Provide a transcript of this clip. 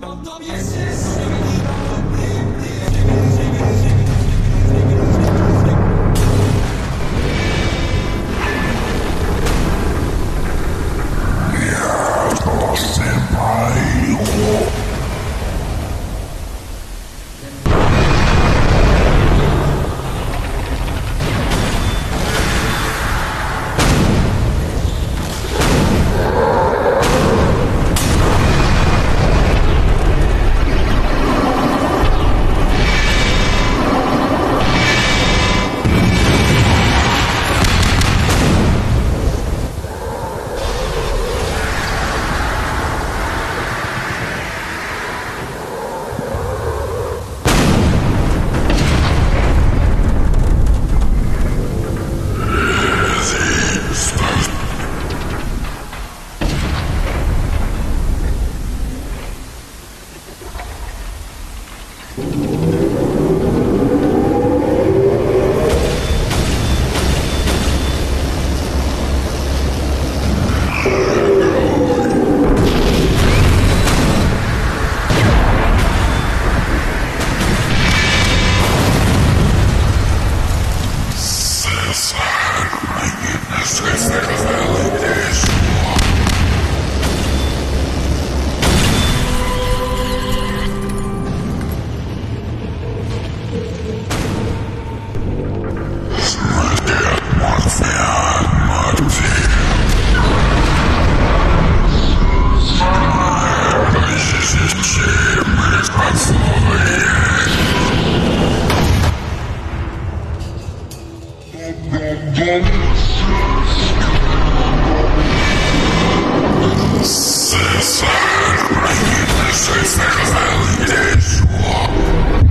Mam to miesięcznie. Sasha, my goodness, valley. Safe Valley, there you.